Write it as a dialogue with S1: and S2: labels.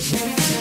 S1: Woo!